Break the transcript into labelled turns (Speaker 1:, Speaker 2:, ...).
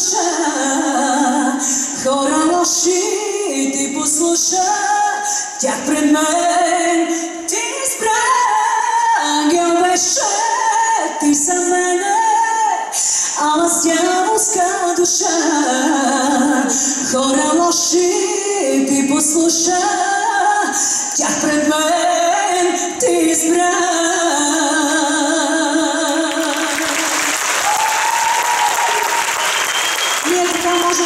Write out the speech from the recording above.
Speaker 1: душа. Хора лоши ти послуша, тях пред мен ти избра. Ангел беше ти за мене, ама с дяволска душа. Хора лоши ти послуша, тях пред мен ти избра. Então, nós